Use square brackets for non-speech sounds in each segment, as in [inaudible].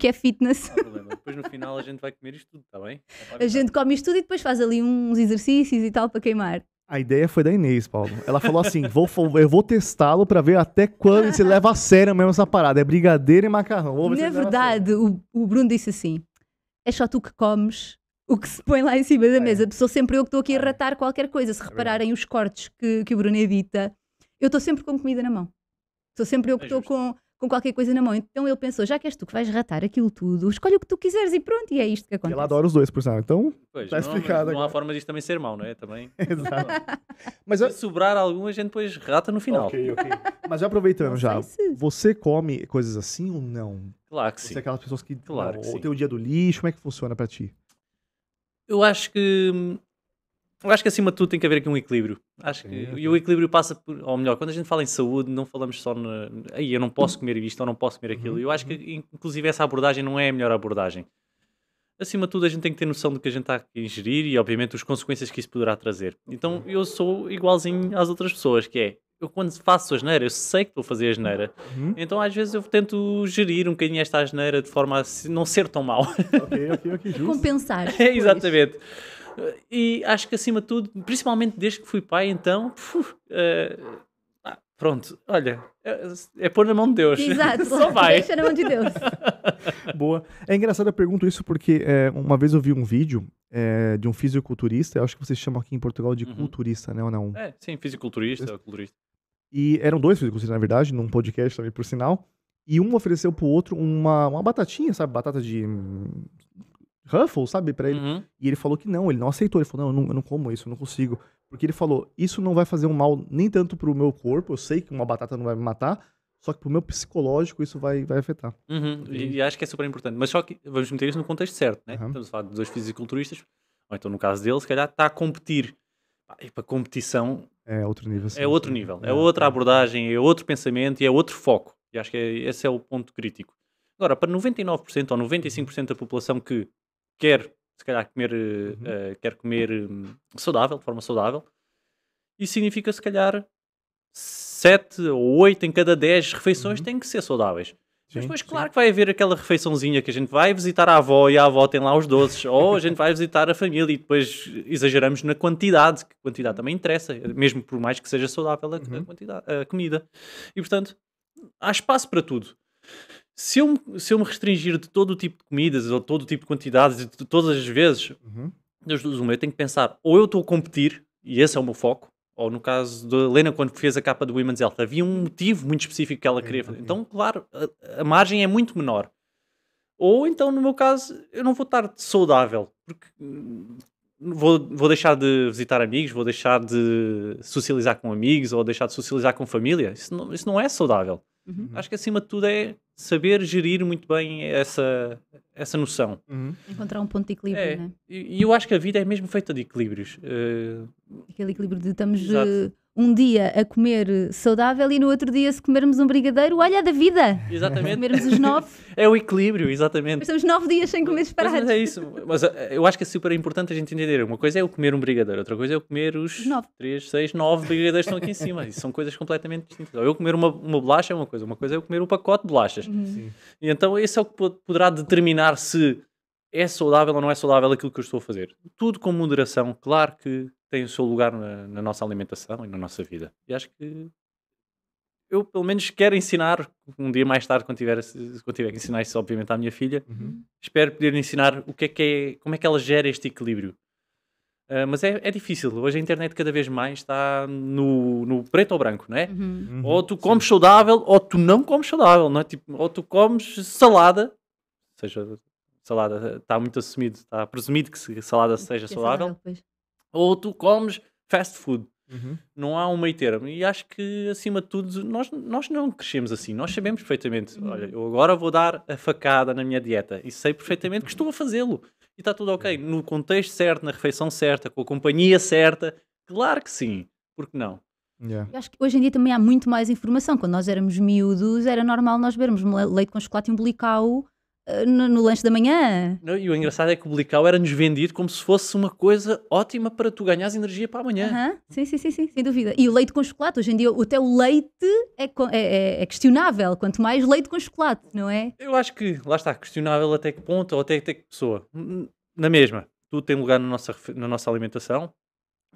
que é fitness. Não há problema. Depois no final a gente vai comer isto tudo, está bem? É para A gente come isto tudo e depois faz ali uns exercícios e tal para queimar. A ideia foi da Inês, Paulo. Ela falou assim: vou, eu vou testá-lo pra ver até quando você leva a sério mesmo essa parada. É brigadeiro e macarrão. Vou ver se Na verdade, o, o Bruno disse assim: é só tu que comes o que se põe lá em cima da mesa. Sou sempre eu que estou aqui a É. ratar qualquer coisa. Se repararem os cortes que, que o Bruno edita, eu estou sempre com comida na mão. Sou sempre eu que É estou justo. com, com qualquer coisa na mão. Então ele pensou: já que és tu que vais ratar aquilo tudo, escolhe o que tu quiseres e pronto. E é isto que acontece. ela adora os dois, por sinal. Então, Pois, Tá não, explicado não há agora. forma disto também ser mau, não é? Também. [laughs] exato. [laughs] Mas, Se eu- sobrar algum, a gente depois rata no final. Ok, ok. Mas já aproveitando Não já, se- você come coisas assim ou não? Claro que Você sim. é aquelas pessoas que. Claro não, que ou sim. tem o dia do lixo, como é que funciona pra ti? Eu acho que. Eu acho que acima de tudo tem que haver aqui um equilíbrio. Acho que, Sim, E o equilíbrio passa por. Ou melhor, quando a gente fala em saúde, não falamos só na. Aí eu não posso comer isto ou não posso comer aquilo. Uhum, Eu acho que, inclusive, essa abordagem não é a melhor abordagem. Acima de tudo, a gente tem que ter noção do que a gente está a ingerir e, obviamente, as consequências que isso poderá trazer. Então, eu sou igualzinho às outras pessoas, que é. Eu, quando faço asneira, eu sei que estou a fazer asneira. Uhum. Então, às vezes, eu tento gerir um bocadinho esta asneira de forma a não ser tão mau. ok, ok, ok, [laughs] justo. Compensar. É, exatamente. E acho que acima de tudo, principalmente desde que fui pai, então, uf, eh, ah, pronto, olha, é, é pôr na mão de Deus. Exato. [laughs] Só vai. Deixa na mão de Deus. [laughs] Boa. É engraçado, eu pergunto isso porque é, uma vez eu vi um vídeo é, de um fisiculturista, eu acho que vocês chamam aqui em Portugal de Uhum. culturista, né? Ou não? É, sim, fisiculturista, culturista. E eram dois fisiculturistas, na verdade, num podcast também, por sinal. E um ofereceu pro outro uma, uma batatinha, sabe? Batata de. Ruffles, sabe? Pra ele. Uhum. E ele falou que não, ele não aceitou. Ele falou: não, eu não, eu não como isso, eu não consigo. Porque ele falou: isso não vai fazer um mal nem tanto pro meu corpo, eu sei que uma batata não vai me matar, só que pro meu psicológico isso vai, vai afetar. Uhum. E, e acho que é super importante. Mas só que vamos meter isso no contexto certo, né? Uhum. Estamos a falar de dois fisiculturistas, ou então no caso dele, se calhar está a competir. E para competição É outro nível. sim, é outro nível, é outra abordagem, é outro pensamento e é outro foco. E acho que é- esse é o ponto crítico. Agora, para 99% ou 95% da população que quer, se calhar, comer, Uhum. eh, quer comer hum, saudável, de forma saudável, isso significa, se calhar, 7 ou 8 em cada 10 refeições Uhum. têm que ser saudáveis. Mas Sim, depois, sim. claro que vai haver aquela refeiçãozinha que a gente vai visitar a avó e a avó tem lá os doces, ou a gente vai visitar a família e depois exageramos na quantidade, que a quantidade também interessa, mesmo por mais que seja saudável a, a Uhum. quantidade, a comida. E portanto, há espaço para tudo. Se eu, me- se eu me restringir de todo o tipo de comidas ou todo o tipo de quantidades de, todas as vezes, Uhum. das duas uma, eu tenho que pensar, ou eu estou a competir, e esse é o meu foco, ou no caso da Helena, quando fez a capa do Women's Health, havia um motivo muito específico que ela queria fazer. Então, claro, a, a margem é muito menor. Ou então, no meu caso, eu não vou estar saudável, porque hum, vou, vou deixar de visitar amigos, vou deixar de socializar com amigos, ou deixar de socializar com família. Isso não, isso não é saudável. Uhum. Acho que acima de tudo é saber gerir muito bem essa, essa noção. Uhum. Encontrar um ponto de equilíbrio, É, né? e eu acho que a vida é mesmo feita de equilíbrios. Eh, Aquele equilíbrio de estamos Exato. Um dia a comer saudável e no outro dia, se comermos um brigadeiro, olha da vida! exatamente. Comermos os nove, [laughs] É o equilíbrio, exatamente. estamos nove dias sem comer Mas, disparados. mas é isso. Mas eh, eu acho que é super importante a gente entender. Uma coisa é eu comer um brigadeiro, outra coisa é eu comer os Os nove. 3, 6, 9 brigadeiros que estão aqui em cima. Isso são coisas completamente distintas. Ou eu comer uma, uma bolacha é uma coisa, uma coisa é eu comer um pacote de bolachas. Uhum. Sim. E então esse é o que po- poderá determinar se é saudável ou não é saudável aquilo que eu estou a fazer. Tudo com moderação, claro que tem o seu lugar na, na nossa alimentação e na nossa vida. E acho que eu, pelo menos, quero ensinar, um dia mais tarde, quando tiver, quando tiver que ensinar isso, obviamente, à minha filha, Uhum. espero poder ensinar o que é que é, como é que ela gera este equilíbrio. Ah, mas é, é difícil. Hoje a internet cada vez mais está no, no preto ou branco, não é? Uhum. Uhum. Ou tu comes saudável ou tu não comes saudável, não é? Tipo, ou tu comes salada, ou seja, salada está muito assumido, está presumido que salada seja Que é saudável, pois. ou tu comes fast food. Uhum. Não há um meio termo. E acho que, acima de tudo, nós, nós não crescemos assim. Nós sabemos perfeitamente. Uhum. Olha, eu agora vou dar a facada na minha dieta. E sei perfeitamente que estou a fazê-lo. E está tudo ok. No contexto certo, na refeição certa, com a companhia certa. Claro que sim. Por que não? Yeah. Eu acho que hoje em dia também há muito mais informação. Quando nós éramos miúdos, era normal nós bebermos le- leite com chocolate e um bulical eh, no, no lanche da manhã. Não, E o engraçado é que o Blical era-nos vendido como se fosse uma coisa ótima para tu ganhares energia para amanhã. Aham, Sim, sim, sim, sim, sem dúvida. E o leite com chocolate, hoje em dia, até o leite é, é- é- é questionável, quanto mais leite com chocolate, não é? Eu acho que, lá está, questionável até que ponto ou até, até que pessoa. Na mesma, tudo tem lugar na nossa, na nossa alimentação.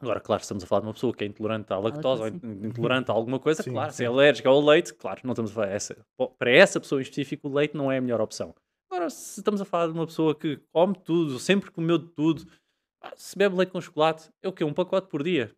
Agora, claro, estamos a falar de uma pessoa que é intolerante à lactose ou intolerante a alguma coisa, Sim, claro, se é sim. alérgica ao leite, claro, não estamos a falar essa. Para essa pessoa em específico, o leite não é a melhor opção. Agora, se estamos a falar de uma pessoa que come tudo, sempre comeu de tudo, se bebe leite com chocolate, é o quê? Um pacote por dia?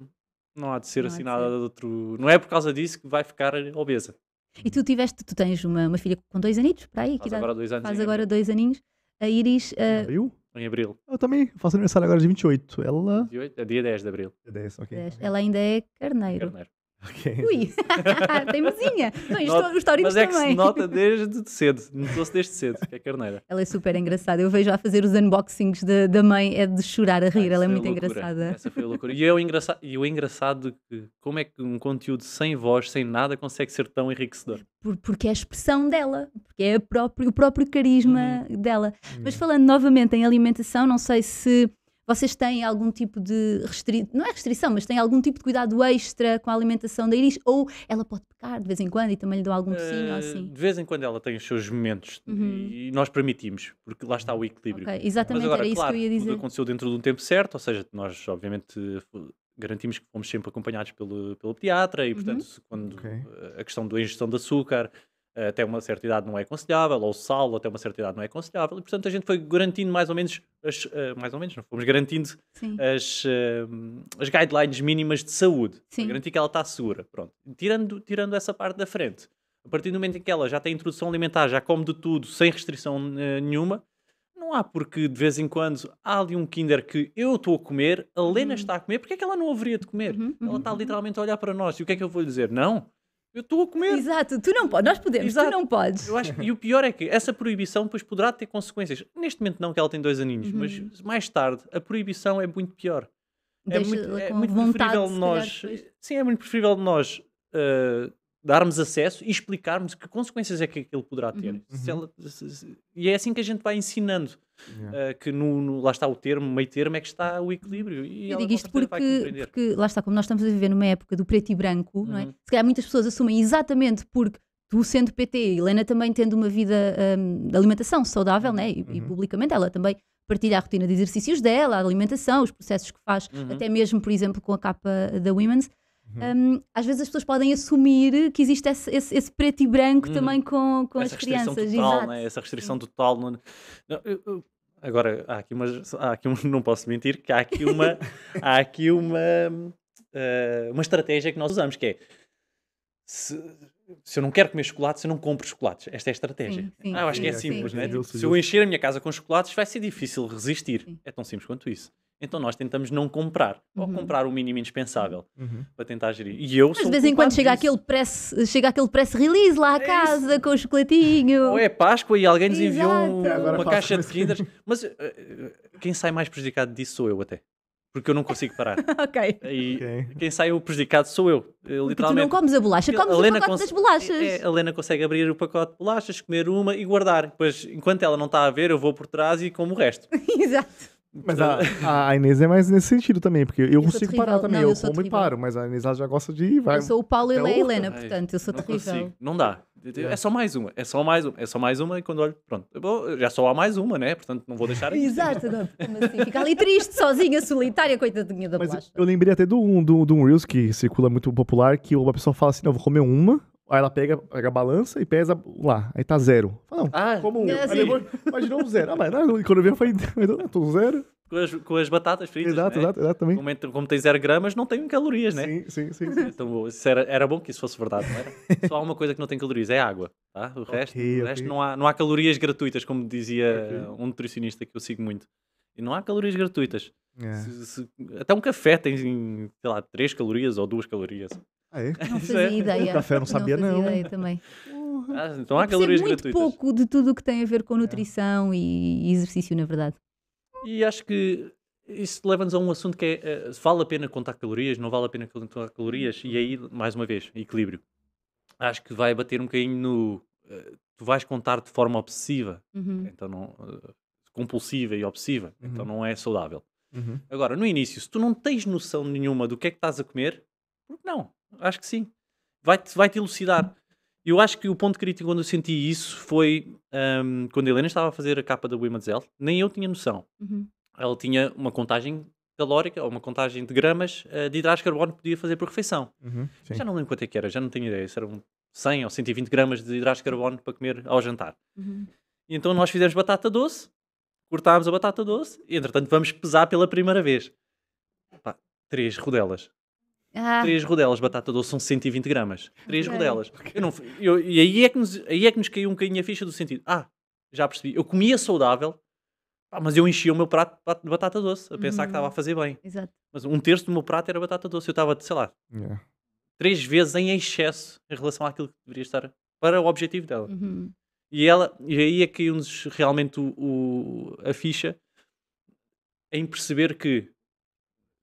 Não há de ser Não assim de nada ser. de outro. Não é por causa disso que vai ficar obesa. E tu tiveste, tu tens uma, uma filha com dois anitos, para aí, que Faz agora dois anos. faz agora abril. dois aninhos. A Iris, eh, Abril? Em abril. Eu também faço aniversário agora de 28. Ela. 28, é dia 10 de abril. É 10, ok. ela ainda é carneiro. Carneiro. Ok. Ui, [laughs] teimosinha. Não, isto, Nota- os taurinos Mas é que também. se nota desde cedo. Notou-se desde cedo, que é carneira. Ela é super engraçada. Eu vejo a fazer os unboxings da, da mãe, é de chorar a rir. Ah, ela é essa muito loucura. engraçada. Essa foi a loucura. E, é o engraçado, e o engraçado que como é que um conteúdo sem voz, sem nada, consegue ser tão enriquecedor. Por- porque é a expressão dela, porque é próprio- o próprio carisma Uhum. dela. Mas falando novamente em alimentação, não sei se vocês têm algum tipo de restrição, não é restrição, mas têm algum tipo de cuidado extra com a alimentação da Iris, ou ela pode pecar de vez em quando e também lhe dão algum docinho ou Eh, assim. De vez em quando ela tem os seus momentos Uhum. e nós permitimos, porque lá está o equilíbrio. Ok, Mas exatamente, agora, era isso claro, que eu ia tudo dizer. aconteceu dentro de um tempo certo, ou seja, nós obviamente garantimos que fomos sempre acompanhados pelo, pelo pediatra e, Uhum. portanto, se- quando Ok. eh, a questão da ingestão de açúcar até uma certa idade não é aconselhável, ou sal até uma certa idade não é aconselhável, e portanto a gente foi garantindo mais ou menos, as, eh, mais ou menos, não, fomos garantindo Sim, as, eh, as guidelines mínimas de saúde, Sim. para garantir que ela está segura. Pronto. Tirando, tirando essa parte da frente, a partir do momento em que ela já tem introdução alimentar, já come de tudo, sem restrição eh, nenhuma, não há porque de vez em quando há ali um Kinder que eu estou a comer, a Lena está a comer, porque é que ela não haveria de comer? Uhum, ela uhum, está literalmente a olhar para nós. E o que é que eu vou lhe dizer? Não, eu estou a comer. Exato, tu não podes, nós podemos, Exato. tu não podes. Eu acho, e o pior é que essa proibição depois poderá ter consequências. Neste momento não, que ela tem dois aninhos, Uhum. mas mais tarde a proibição é muito pior. É Deixa muito, ela é muito preferível nós. Sim, é muito preferível nós uh, darmos acesso e explicarmos que consequências é que aquilo poderá ter. Uhum. Se ela- se- se- e é assim que a gente vai ensinando. Yeah. uh, que no, no- lá está o termo, meio termo, é que está o equilíbrio. E Eu digo isto porque, porque, lá está, como nós estamos a viver numa época do preto e branco, não é? Uhum. Se calhar muitas pessoas assumem exatamente porque tu sendo PT, e Helena também tendo uma vida hum, de alimentação saudável, né? E, e Uhum. publicamente ela também partilha a rotina de exercícios dela, a alimentação, os processos que faz, Uhum. até mesmo, por exemplo, com a capa da Women's. Uhum. Hum, às vezes as pessoas podem assumir que existe esse, esse- esse preto e branco Uhum. também com, com as essa restrição crianças. total, né? essa restrição total. Não, não, eu- eu- agora, há aqui umas, há aqui um, [laughs] não posso mentir, que há aqui uma, [laughs] há aqui uma, eh, uma estratégia que nós usamos, que é se, se eu não quero comer chocolates, eu não compro chocolates. Esta é a estratégia. Sim, sim, ah, eu acho que é sim, simples, sim, né? sim. Se eu encher a minha casa com chocolates, vai ser difícil resistir. Sim. É tão simples quanto isso. Então nós tentamos não comprar, ou Uhum. comprar o mínimo indispensável Uhum. para tentar gerir. E eu Mas sou de vez em quando chega disso. aquele, press, chega aquele press release lá à É isso. casa com o chocolatinho. Ou é Páscoa e alguém nos enviou Exato. Agora uma caixa de Kinders. Mas eh, eh, quem sai mais prejudicado disso sou eu até. Porque eu não consigo parar. [laughs] ok. E Ok. quem sai o prejudicado sou eu. Eu, Porque tu não literalmente. comes a bolacha, comes a o Lena pacote cons- das bolachas. É, a Lena consegue abrir o pacote de bolachas, comer uma e guardar. Depois, enquanto ela não está a ver, eu vou por trás e como o resto. [laughs] Exato. Mas a, [laughs] a Inês é mais nesse sentido também, porque eu, sou consigo terrível. parar também. Não, eu, eu sou como e terrível. paro, mas a Inês ela já gosta de ir. Vai. Eu sou o Paulo e é a. Helena, Ai, portanto, eu sou não terrível. consigo. Não dá. É só mais uma. É só mais uma. É só mais uma e quando olho, pronto. Bom, já só há mais uma, né? Portanto, não vou deixar aqui. Exato, como assim? Fica ali triste, sozinha, solitária, coitadinha da Mas bolacha. eu lembrei até de um, de um- de um Reels que circula muito popular, que uma pessoa fala assim, não, eu vou comer uma, aí ela pega, pega a balança e pesa lá, aí tá zero. Fala, não, Ah, como um. É assim. depois, imaginou um zero. Ah, mas não, quando eu vi, eu falei, eu tô zero. com, as, com as batatas fritas. Exato, né? exato, também. Como, como tem zero gramas, não tem calorias, né? Sim, sim, sim. sim. [laughs] Então, era, era bom que isso fosse verdade, não era? Só há uma coisa que não tem calorias, é água. Tá? O resto, Ok, o resto não, há, não há calorias gratuitas, como dizia Ok. um nutricionista que eu sigo muito. E não há calorias gratuitas. É. Se- se- até um café tem, sei lá, 3 calorias ou 2 calorias. Ah, é? Não fazia é- ideia. O café não sabia, fazia não. ideia também. Ah, então há calorias muito gratuitas. pouco de tudo o que tem a ver com nutrição e exercício, na verdade. E acho que isso leva-nos a um assunto que é eh, se vale a pena contar calorias, não vale a pena contar calorias, e aí, mais uma vez, equilíbrio. Acho que vai bater um bocadinho no eh, tu vais contar de forma obsessiva, Uhum. então não, eh, compulsiva e obsessiva, então Uhum. não é saudável. Uhum. Agora, no início, se tu não tens noção nenhuma do que é que estás a comer, por que não? Acho que sim. Vai-te vai -te elucidar. Eu acho que o ponto crítico quando eu senti isso foi ahm, quando a Helena estava a fazer a capa da Women's Health, nem eu tinha noção. Uhum. Ela tinha uma contagem calórica ou uma contagem de gramas eh, de hidratos de carbono que podia fazer por refeição. Uhum. Já não lembro quanto é que era, já não tenho ideia. Se eram 100 ou 120 gramas de hidratos de carbono para comer ao jantar. Uhum. E então nós fizemos batata doce, cortámos a batata doce e entretanto vamos pesar pela primeira vez. Pá, três rodelas. Ah, Três rodelas de batata doce são 120 gramas. Três rodelas. Eu não, eu- e aí é, que nos, aí é que nos caiu um bocadinho a ficha do sentido. Ah, já percebi. Eu comia saudável, mas eu enchia o meu prato de bat- de batata doce, a pensar que Uhum. estava a fazer bem. exato. Mas um terço do meu prato era batata doce. Eu estava, sei lá, Yeah. três vezes em excesso em relação àquilo que deveria estar para o objetivo dela. Uhum. E, ela, e aí é que caiu-nos realmente o, o- a ficha em perceber que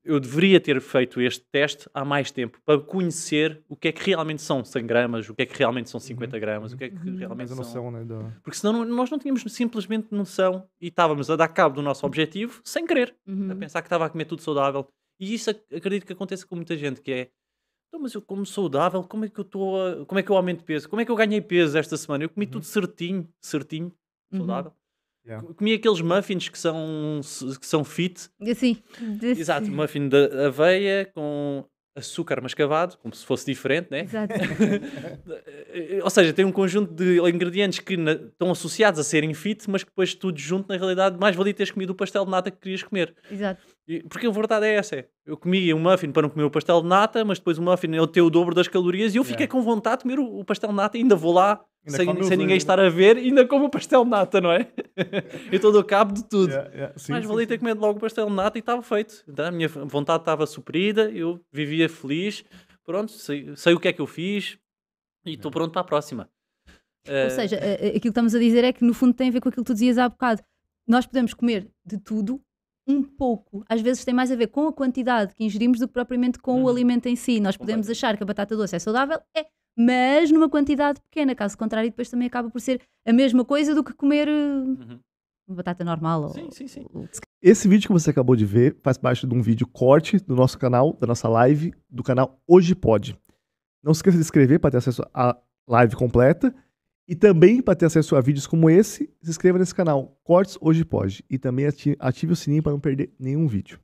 eu deveria ter feito este teste há mais tempo para conhecer o que é que realmente são 100 gramas, o que é que realmente são 50 gramas, o que é que Uhum. realmente Mais a são. noção, né? Da... Porque senão não- nós não tínhamos simplesmente noção e estávamos a dar cabo do nosso objetivo sem querer, a Uhum. pensar que estava a comer tudo saudável. E isso ac- acredito que aconteça com muita gente, que é "Então, mas eu como saudável, como é que eu estou a- como é que eu aumento peso? Como é que eu ganhei peso esta semana? Eu comi Uhum. tudo certinho, certinho, Uhum. Yeah. Co- Comi aqueles muffins que são, que são fit. Assim, de- Exato, muffin de aveia com açúcar mascavado, como se fosse diferente, né? Exato. [laughs] Ou seja, tem um conjunto de ingredientes que na- estão associados a serem fit, mas que depois tudo junto, na realidade, mais valia teres comido o pastel de nata que querias comer. Exato. E- Porque a verdade é essa: é, eu comia um muffin para não comer o pastel de nata, mas depois o muffin ele tem o dobro das calorias e eu fiquei Yeah. com vontade de comer o, o pastel de nata e ainda vou lá sem, sem ninguém estar a ver e ainda como o pastel de nata, não é? [laughs] eu estou do cabo de tudo. Yeah, yeah. Sim, sim, valia ter comido logo o pastel de nata e estava feito. Então, a minha vontade estava suprida, eu vivia feliz. Pronto, sei, sei o que é que eu fiz e estou pronto para a próxima. Eh, Ou seja, eh, eh, aquilo que estamos a dizer é que no fundo tem a ver com aquilo que tu dizias há bocado. Nós podemos comer de tudo um pouco. Às vezes tem mais a ver com a quantidade que ingerimos do que propriamente com o Uhum. alimento em si. Nós podemos achar que a batata doce é saudável, é, mas numa quantidade pequena. Caso contrário, depois também acaba por ser a mesma coisa do que comer eh, uhum. uma batata normal. Sim, ou, sim, sim. ou Esse vídeo que você acabou de ver faz parte de um vídeo corte do nosso canal, da nossa live, do canal Hoje Pode. Não se esqueça de se inscrever para ter acesso à live completa. E também para ter acesso a vídeos como esse, se inscreva nesse canal Cortes Hoje Pode. E também ati- ative o sininho para não perder nenhum vídeo.